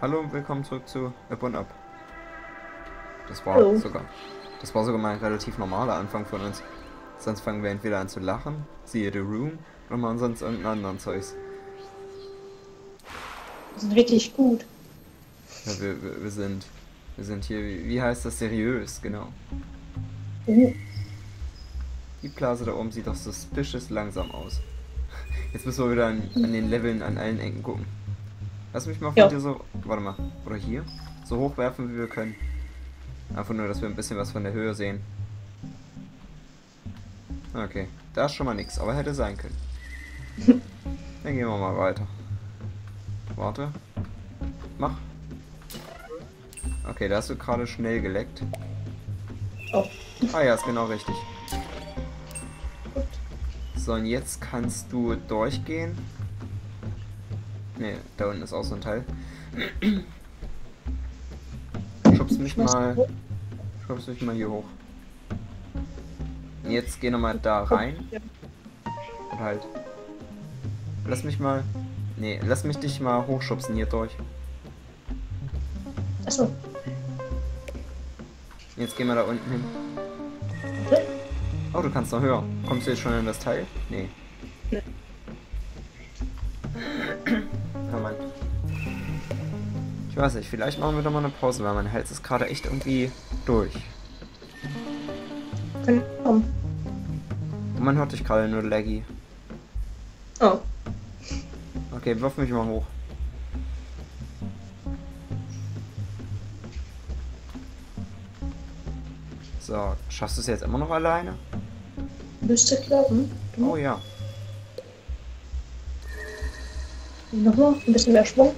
Hallo und willkommen zurück zu Up und Up. Das war Hallo. sogar. Das war sogar mal ein relativ normaler Anfang von uns. Sonst fangen wir entweder an zu lachen, siehe The Room, oder machen sonst irgendeinen anderen Zeugs. Die sind wirklich gut. Ja, wir, wir, wir sind. Wir sind hier, wie, wie heißt das, seriös, genau. Uh, Die Blase da oben sieht doch suspicious langsam aus. Jetzt müssen wir wieder an, an den Leveln an allen Ecken gucken. Lass mich mal von Ja. dir so. Warte mal. Oder hier? So hoch werfen, wie wir können. Einfach nur, dass wir ein bisschen was von der Höhe sehen. Okay. Da ist schon mal nichts, aber hätte sein können. Dann gehen wir mal weiter. Warte. Mach. Okay, da hast du gerade schnell geleckt. oh, Ah ja, ist genau richtig. gut. So, und jetzt kannst du durchgehen. Ne, da unten ist auch so ein Teil. Schubst mich mal. Schubst mich mal hier hoch. Jetzt geh nochmal da rein. Und halt. Lass mich mal. Ne, lass mich dich mal hochschubsen hier durch. Achso. Jetzt gehen wir da unten hin. Oh, du kannst noch höher. Kommst du jetzt schon in das Teil? Nee. Ich weiß nicht, vielleicht machen wir doch mal eine Pause, weil mein Hals ist gerade echt irgendwie durch. Können kommen. Und man hört dich gerade nur laggy. Oh. Okay, wirf mich mal hoch. So, schaffst du es jetzt immer noch alleine? Müsste klappen. Oh ja. Nochmal. Ein bisschen mehr Schwung.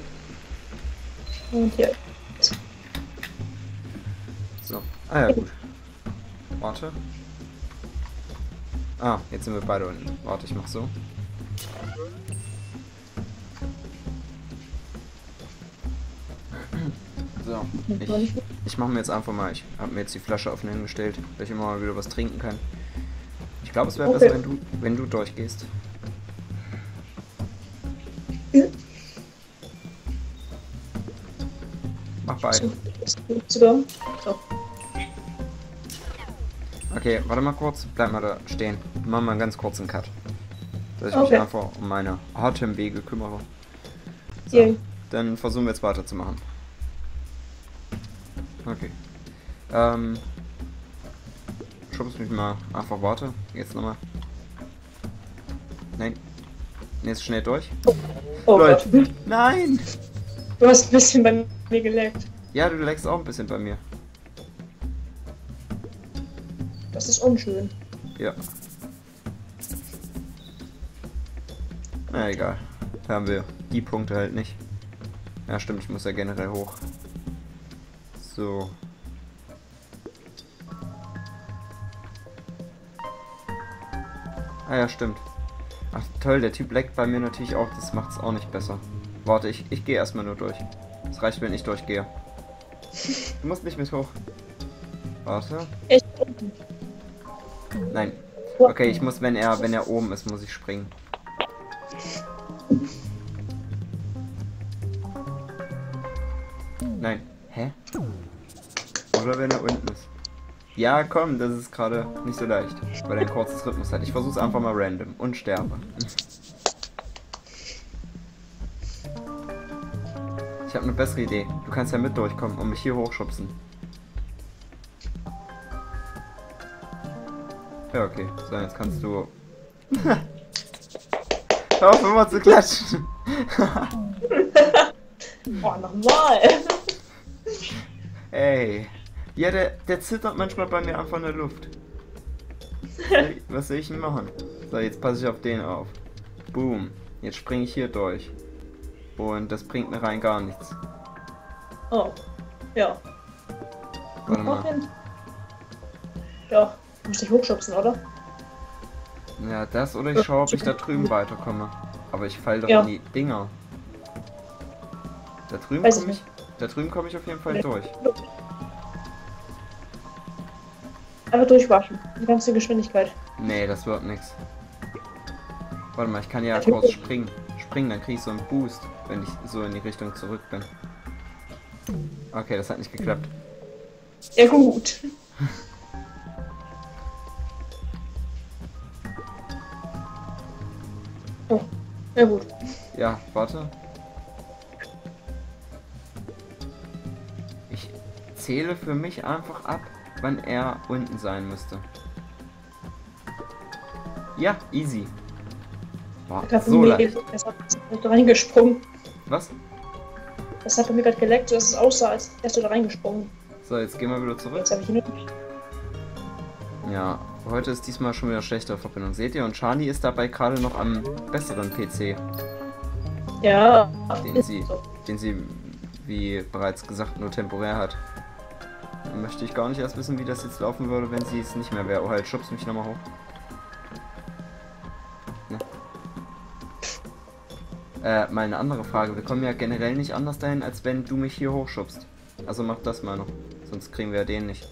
Und hier. So. Ah ja, gut. Warte. Ah, jetzt sind wir beide unten. Warte, ich mach so. So, ich, ich mache mir jetzt einfach mal, ich habe mir jetzt die Flasche offen hingestellt, dass ich immer mal wieder was trinken kann. Ich glaube, es wäre Okay. besser, wenn du, wenn du durchgehst. So. So. Okay, warte mal kurz, bleib mal da stehen. Mach mal einen ganz kurzen Cut. Dass ich mich Okay. einfach um meine Atemwege kümmere. So, Hier. dann versuchen wir jetzt weiterzumachen. Okay. Ähm. Schubst mich mal einfach warte. Jetzt nochmal. Nein. Jetzt schnell durch. Oh Leute. Gott. Nein! Du hast ein bisschen bei mir geleckt. Ja, du leckst auch ein bisschen bei mir. Das ist unschön. Ja. Na egal. Da haben wir die Punkte halt nicht. Ja stimmt, ich muss ja generell hoch. So. Ah ja, stimmt. Ach toll, der Typ leckt bei mir natürlich auch, das macht's auch nicht besser. Warte, ich, ich gehe erstmal nur durch. Es reicht, wenn ich durchgehe. Du musst nicht mit hoch. Warte. Unten. Nein. Okay, ich muss, wenn er, wenn er oben ist, muss ich springen. Nein. Hä? Oder wenn er unten ist. Ja, komm, das ist gerade nicht so leicht, weil er ein kurzes Rhythmus hat. Ich versuch's einfach mal random und sterbe. Ich habe eine bessere Idee. Du kannst ja mit durchkommen und mich hier hochschubsen. Ja, okay. So, jetzt kannst du. Hör auf immer zu klatschen. Boah, nochmal. Ey. Ja, der, der zittert manchmal bei mir einfach in der Luft. Was soll ich denn machen? So, jetzt passe ich auf den auf. Boom. Jetzt springe ich hier durch. Und das bringt mir rein gar nichts. Oh. Ja. Warte mal. Ja. Du musst dich hochschubsen, oder? Ja, das oder ich schaue, ob ich da drüben weiterkomme. Aber ich fall doch Ja. in die Dinger. Da drüben ich komme ich. Da drüben komme ich auf jeden Fall Nee. durch. Einfach durchwaschen. Die ganze Geschwindigkeit. Nee, das wird nix. Warte mal, ich kann ja kurz springen. Springen, dann krieg ich so einen Boost, wenn ich so in die Richtung zurück bin. Okay, das hat nicht geklappt. Ja, gut. Oh, ja gut. Ja, warte. Ich zähle für mich einfach ab, wann er unten sein müsste. Ja, easy. War Ich so leicht. es hat reingesprungen. Was? Das hat bei mir gerade geleckt, dass es aussah, als wärst du da reingesprungen. So, jetzt gehen wir wieder zurück. Jetzt habe ich ihn nicht. Ja, heute ist diesmal schon wieder schlechtere Verbindung. Seht ihr? Und Charlie ist dabei gerade noch am besseren PC, Ja. den sie, so. den sie, wie bereits gesagt, nur temporär hat. Dann möchte ich gar nicht erst wissen, wie das jetzt laufen würde, wenn sie es nicht mehr wäre. Oh, halt, schubst mich nochmal hoch. Äh, mal eine andere Frage. Wir kommen ja generell nicht anders dahin, als wenn du mich hier hochschubst. Also mach das mal noch. Sonst kriegen wir den nicht.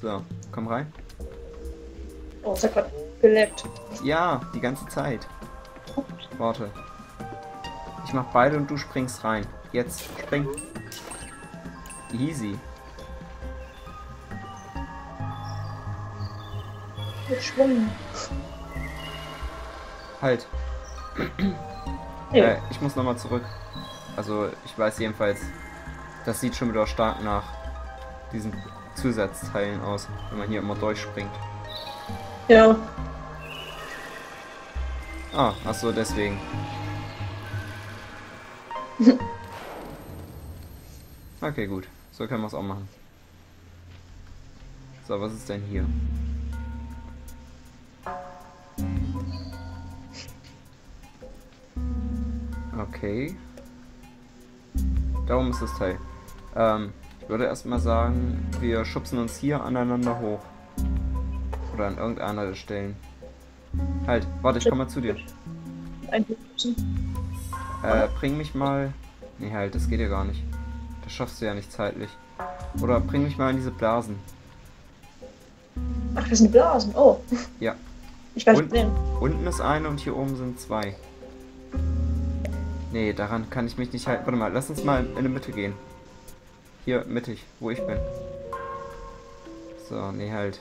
So, komm rein. Oh, es hat gerade geleckt. Ja, die ganze Zeit. Warte. Ich mach beide und du springst rein. Jetzt, spring. Easy. Mit Schwung. Halt. Ja. Äh, ich muss nochmal zurück. Also, ich weiß jedenfalls, das sieht schon wieder stark nach diesen Zusatzteilen aus, wenn man hier immer durchspringt. ja. Ah, ach so, deswegen. Okay, gut. So können wir es auch machen. So, was ist denn hier? Okay. Darum ist das Teil. Ähm, ich würde erstmal sagen, wir schubsen uns hier aneinander hoch. Oder an irgendeiner der Stellen. Halt, warte, ich komme mal zu dir. Äh, bring mich mal. Nee, halt, das geht ja gar nicht. Das schaffst du ja nicht zeitlich. Oder bring mich mal in diese Blasen. Ach, das sind Blasen. Oh. Ja. Ich Und- nicht. Unten ist eine und hier oben sind zwei. Nee, daran kann ich mich nicht halten. Warte mal, lass uns mal in die Mitte gehen. Hier, mittig, wo ich bin. So, nee, halt.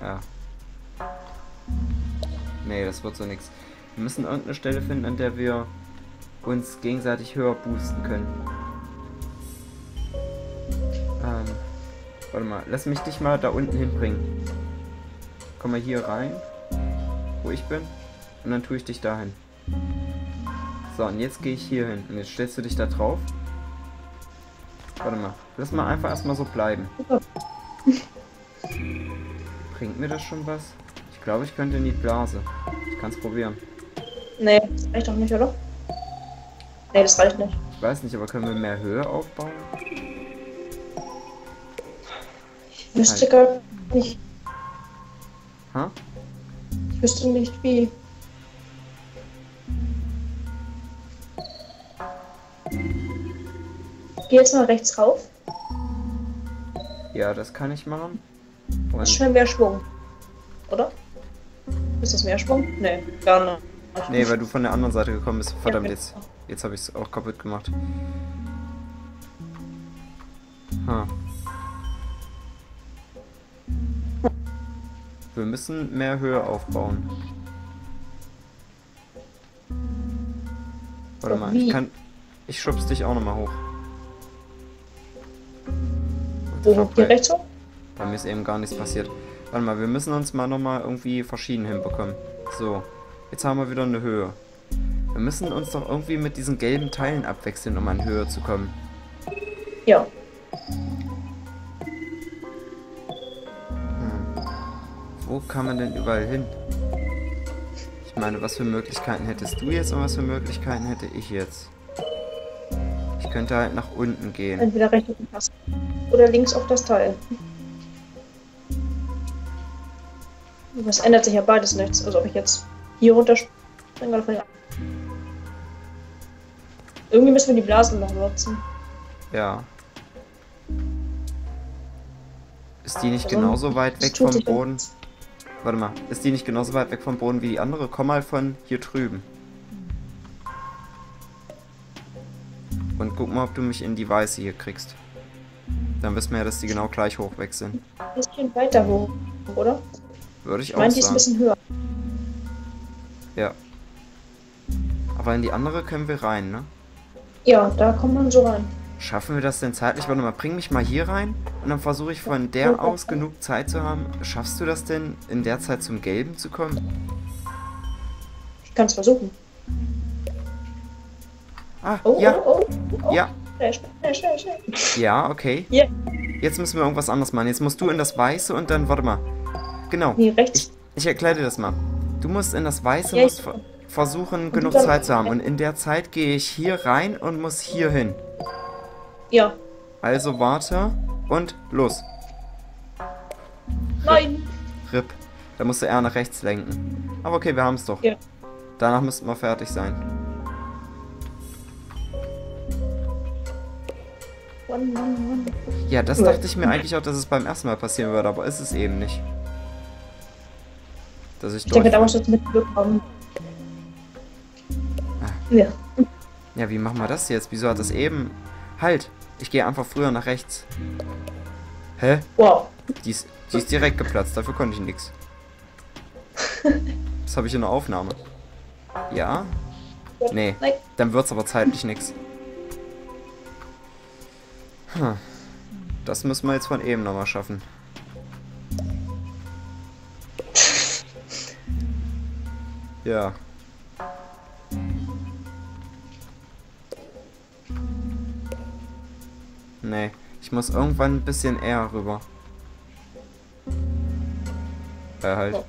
Ja. Nee, das wird so nix. Wir müssen irgendeine Stelle finden, an der wir uns gegenseitig höher boosten können. Ähm, warte mal, lass mich dich mal da unten hinbringen. Komm mal hier rein, wo ich bin, und dann tue ich dich dahin. So, und jetzt gehe ich hier hin. Und jetzt stellst du dich da drauf. Warte mal, lass mal einfach erstmal so bleiben. Bringt mir das schon was? Ich glaube, ich könnte in die Blase. Ich kann es probieren. Nee, das reicht doch nicht, oder? Nee, das reicht nicht. Ich weiß nicht, aber können wir mehr Höhe aufbauen? Ich wüsste gar nicht. Ha? Ich wüsste nicht wie. Geh jetzt mal rechts rauf. Ja, das kann ich machen. Das ist Und, schon mehr Schwung. Oder? Ist das mehr Schwung? Nee, gar nicht. nee, weil du von der anderen Seite gekommen bist. Verdammt, jetzt, jetzt habe ich es auch kaputt gemacht. Ha. Wir müssen mehr Höhe aufbauen. Warte mal, ich kann. Ich schubst dich auch nochmal hoch. Fuck, Hier bei, rechts hoch? bei mir ist eben gar nichts passiert. Warte mal, wir müssen uns mal nochmal irgendwie verschieden hinbekommen. So, jetzt haben wir wieder eine Höhe. Wir müssen uns doch irgendwie mit diesen gelben Teilen abwechseln, um an Höhe zu kommen. Ja. Hm. Wo kann man denn überall hin? Ich meine, was für Möglichkeiten hättest du jetzt und was für Möglichkeiten hätte ich jetzt? Ich könnte halt nach unten gehen. Entweder rechts den Kasten oder links auf das Teil. Das ändert sich ja beides nichts. Also ob ich jetzt hier runter springe oder von. Irgendwie müssen wir die Blasen noch nutzen. Ja. Ist die nicht Also, genauso weit weg vom Boden? nichts. Warte mal, ist die nicht genauso weit weg vom Boden wie die andere? Komm mal von hier drüben. Und guck mal, ob du mich in die weiße hier kriegst. Dann wissen wir ja, dass die genau gleich hoch weg sind. Ein bisschen weiter hoch, oder? Würde ich Ich auch meine, die ist ein sagen. bisschen höher. Ja. Aber in die andere können wir rein, ne? Ja, da kommt man so rein. Schaffen wir das denn zeitlich? Warte mal, bring mich mal hier rein und dann versuche ich von der aus genug Zeit zu haben. Schaffst du das denn, in der Zeit zum Gelben zu kommen? Ich kann es versuchen. Ah, Oh, ja, oh, oh, oh. ja, Schnell, schnell, schnell, schnell. ja, okay. Hier. Jetzt müssen wir irgendwas anderes machen. Jetzt musst du in das Weiße und dann, warte mal. Genau, Nee, rechts. ich, ich erkläre dir das mal. Du musst in das Weiße, Ja, musst ver versuchen, genug Zeit zu haben. Und in der Zeit gehe ich hier rein und muss hier hin. Ja. Also warte und los. Nein. RIP. Da musst du eher nach rechts lenken. Aber okay, wir haben es doch. Ja. Danach müssten wir fertig sein. One, one, one. Ja, das dachte ich mir eigentlich auch, dass es beim ersten Mal passieren würde, aber ist es eben nicht. Dass ich, Ich denke, da durchfall. musst du jetzt mit Glück haben. Ah. Ja. Ja, wie machen wir das jetzt? Wieso hat das eben... Halt! Ich gehe einfach früher nach rechts. Hä? Wow. Die ist, die ist direkt geplatzt, dafür konnte ich nix. Das habe ich in der Aufnahme. Ja? Nee, dann wird's aber zeitlich nix. Hm. Das müssen wir jetzt von eben nochmal schaffen. Ja. Nee, ich muss irgendwann ein bisschen eher rüber. Äh, halt.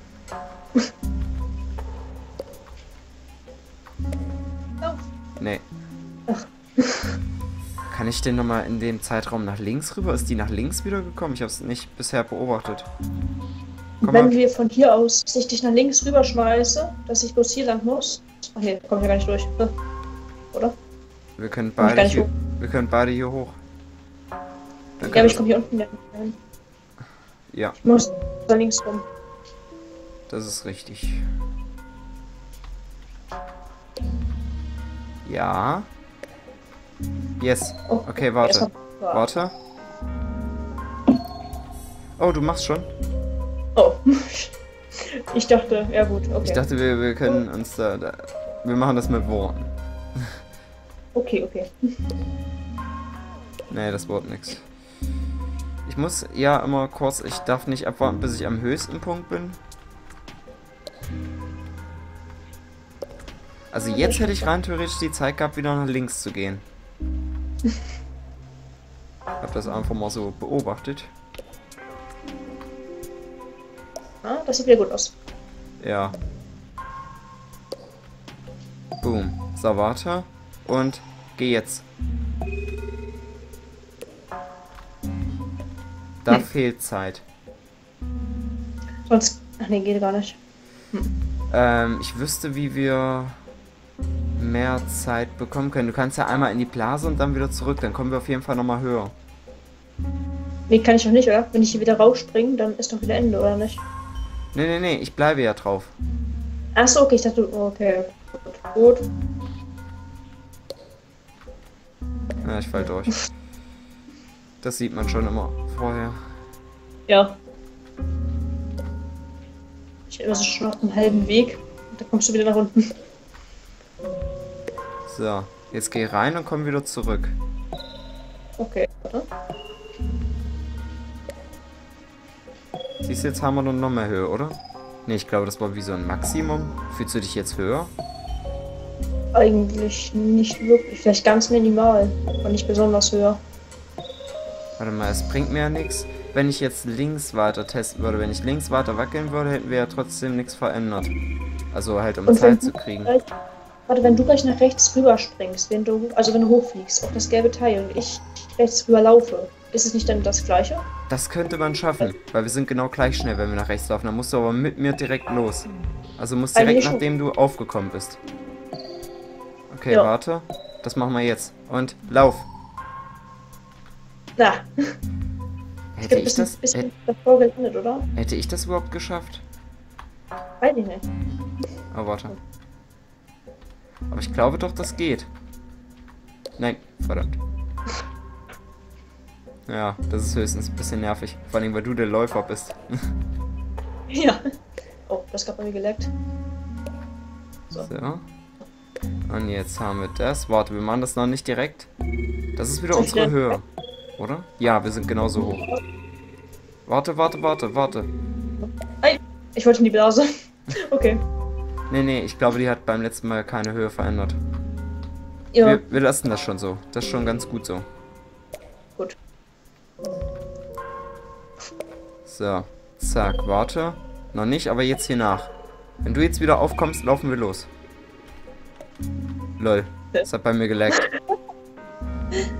Kann ich denn nochmal in dem Zeitraum nach links rüber? Ist die nach links wieder gekommen? Ich habe es nicht bisher beobachtet. Komm Wenn mal. wir von hier aus, dass ich dich nach links rüberschmeiße, dass ich bloß hier lang muss. Ach hier, komm ich ja gar nicht durch. Oder? Wir können beide hier, hoch. wir können beide hier hoch. Dann Ja, aber ich komme hier unten rein. ja, Ich muss da links rum. das ist richtig. Ja. Yes. Okay, warte. Warte. Oh, du machst schon? Oh. Ich dachte, ja gut, okay. Ich dachte, wir, wir können uns da, da. Wir machen das mit Worten. Okay, okay. Nee, das Wort nix. Ich muss ja immer kurz, ich darf nicht abwarten, bis ich am höchsten Punkt bin. Also jetzt hätte ich rein theoretisch die Zeit gehabt, wieder nach links zu gehen. Hab das einfach mal so beobachtet. Ah, das sieht wieder gut aus. Ja. Boom. Warte. Und geh jetzt. Da Hm. fehlt Zeit. Sonst. Ach nee, geht gar nicht. Ähm, ich wüsste, wie wir mehr Zeit bekommen können. Du kannst ja einmal in die Blase und dann wieder zurück. Dann kommen wir auf jeden Fall nochmal höher. Nee, kann ich doch nicht, oder? Wenn ich hier wieder rausspringe, dann ist doch wieder Ende, oder nicht? Nee, nee, nee, ich bleibe ja drauf. Achso, okay, ich dachte, du- okay. Gut. Ja, ich fall durch. Das sieht man schon immer vorher. Ja. Ich bin also schon auf dem halben Weg. Dann kommst du wieder nach unten. So, jetzt geh rein und komm wieder zurück. Okay, warte. Siehst du, jetzt haben wir noch noch mehr Höhe, oder? Nee, ich glaube, das war wie so ein Maximum. Fühlst du dich jetzt höher? Eigentlich nicht wirklich. Vielleicht ganz minimal. Und nicht besonders höher. Warte mal, es bringt mir ja nichts. Wenn ich jetzt links weiter testen würde, wenn ich links weiter wackeln würde, hätten wir ja trotzdem nichts verändert. Also halt, um Zeit zu kriegen. Warte, wenn du gleich nach rechts rüber springst, wenn du, also wenn du hochfliegst, auf das gelbe Teil und ich rechts rüber laufe, ist es nicht dann das gleiche? Das könnte man schaffen, weil wir sind genau gleich schnell, wenn wir nach rechts laufen. Dann musst du aber mit mir direkt los. Also musst Eigentlich direkt nachdem du aufgekommen bist. Okay, Ja. warte. Das machen wir jetzt. Und lauf. Na, ich Hätte ich bisschen, das, hätte, davor gelandet, oder? hätte ich das überhaupt geschafft? Weiß ich nicht. Oh, warte. Aber ich glaube doch, das geht. Nein, verdammt. Ja, das ist höchstens ein bisschen nervig. Vor allem, weil du der Läufer bist. Ja. Oh, das gab bei mir geleckt. So. Und jetzt haben wir das. Warte, wir machen das noch nicht direkt. Das ist wieder unsere Höhe. Oder? Ja, wir sind genauso hoch. Warte, warte, warte, warte. Ei, ich wollte in die Blase. Okay. Nee, nee, ich glaube, die hat beim letzten Mal keine Höhe verändert. Ja, Wir, wir lassen das schon so. Das ist schon ganz gut so. gut. So, zack, warte. Noch nicht, aber jetzt hier nach. Wenn du jetzt wieder aufkommst, laufen wir los. Lol, das hat bei mir geleckt.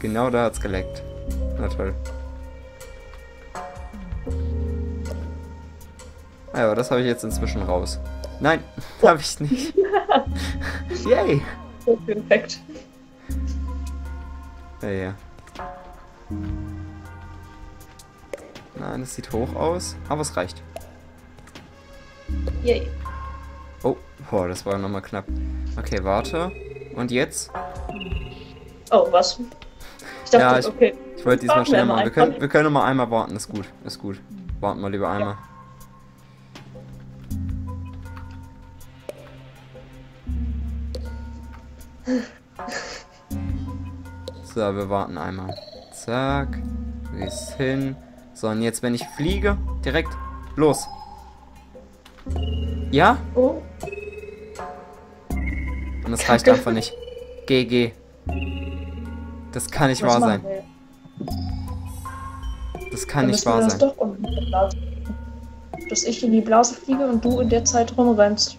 Genau da hat's geleckt. Na toll. Ja, aber das habe ich jetzt inzwischen raus. Nein, habe ich nicht. Yay! Perfekt. Ja, ja. Nein, es sieht hoch aus, aber es reicht. Yay. Oh, boah, das war nochmal knapp. Okay, warte. Und jetzt? Oh, was? Ich dachte, Ja, ich- okay. Ich wollte diesmal schnell machen. Wir können, wir können noch mal einmal warten. Ist gut. Ist gut. Warten wir lieber einmal. So, wir warten einmal. Zack. Du gehst hin. So, und jetzt, wenn ich fliege, direkt los. Ja? Oh, Und das reicht einfach nicht. Geh. Das kann nicht was wahr sein. wir? Das kann Dann nicht wahr sein. Dass ich in die Blase fliege und du in der Zeit rumrennst.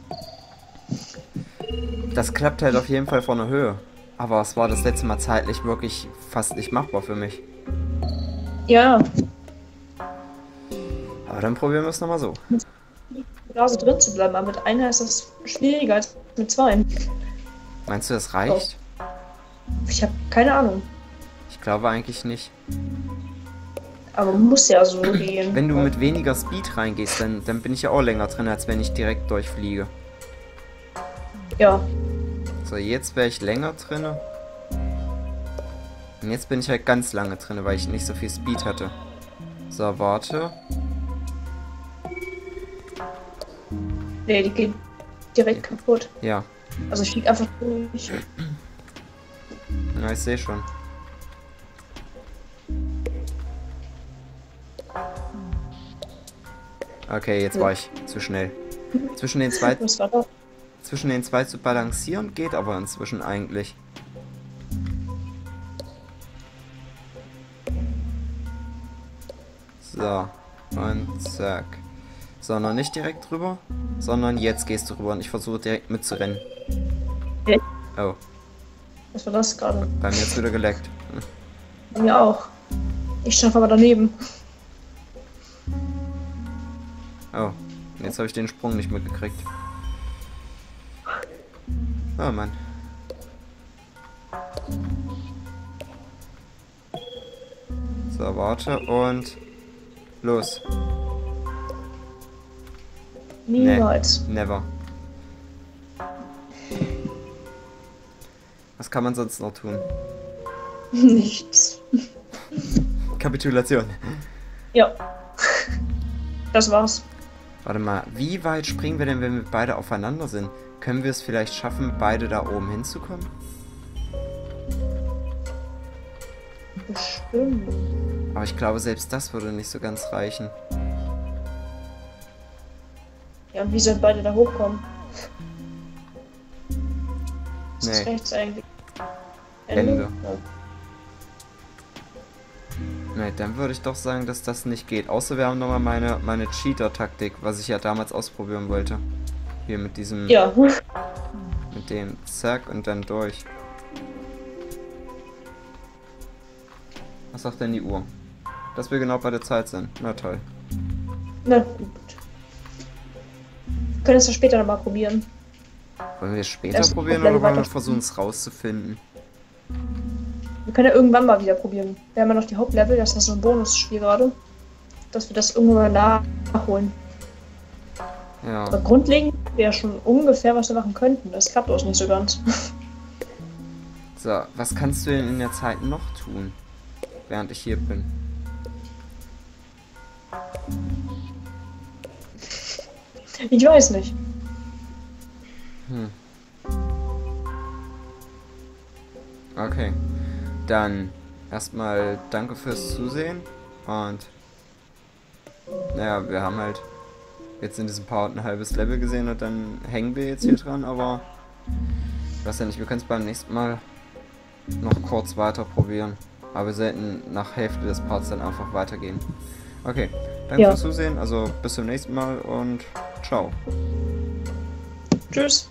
Das klappt halt auf jeden Fall von der Höhe. Aber es war das letzte Mal zeitlich wirklich fast nicht machbar für mich. Ja, Aber dann probieren wir es nochmal so. der Blase drin zu bleiben, aber mit einer ist das schwieriger als mit zwei. Meinst du, das reicht? Ich habe keine Ahnung. Ich glaube eigentlich nicht. Aber muss ja so gehen. Wenn du mit weniger Speed reingehst, dann, dann bin ich ja auch länger drin, als wenn ich direkt durchfliege. Ja, So, jetzt wäre ich länger drin. Und jetzt bin ich halt ganz lange drin, weil ich nicht so viel Speed hatte. So, warte. nee, die geht direkt kaputt. Ja, Also ich fliege einfach durch. ja ich sehe schon. Okay, jetzt war ich zu schnell. Zwischen den zwei? Zwischen den zwei zu balancieren geht aber inzwischen eigentlich. So, und zack. So, noch nicht direkt drüber, sondern jetzt gehst du rüber und ich versuche direkt mitzurennen. Hä? Oh, Was war das gerade? bei mir jetzt wieder geleckt. Bei mir auch. Ich schaffe aber daneben. Oh, jetzt habe ich den Sprung nicht mitgekriegt. Oh Mann. So, warte und los. Niemals. Never. Was kann man sonst noch tun? Nichts. Kapitulation. Ja. Das war's. Warte mal, wie weit springen wir denn, wenn wir beide aufeinander sind? Können wir es vielleicht schaffen, beide da oben hinzukommen? Bestimmt. Aber ich glaube, selbst das würde nicht so ganz reichen. Ja, und wie sollen beide da hochkommen? Ist das Nee. rechts eigentlich? Ende. Ja. Ne, dann würde ich doch sagen, dass das nicht geht. Außer wir haben nochmal meine, meine Cheater-Taktik, was ich ja damals ausprobieren wollte. Hier mit diesem, ja. mit dem Zack und dann durch. Was sagt denn die Uhr? Dass wir genau bei der Zeit sind. Na toll. Na gut. Wir können es ja später nochmal probieren. Wollen wir es später Erst probieren oder wollen wir versuchen es rauszufinden? Wir können ja irgendwann mal wieder probieren. Wir haben ja noch die Hauptlevel, das ist so ein Bonusspiel gerade. Dass wir das irgendwann mal nachholen. Ja. Aber grundlegend wäre schon ungefähr, was wir machen könnten. Das klappt auch nicht so ganz. So, was kannst du denn in der Zeit noch tun, während ich hier bin? Ich weiß nicht. Hm. Okay. Dann erstmal danke fürs Zusehen und naja, wir haben halt jetzt in diesem Part ein halbes Level gesehen und dann hängen wir jetzt hier dran, aber ich weiß ja nicht, wir können es beim nächsten Mal noch kurz weiter probieren. Aber wir sollten nach Hälfte des Parts dann einfach weitergehen. Okay, danke Ja. fürs Zusehen, also bis zum nächsten Mal und ciao. Tschüss.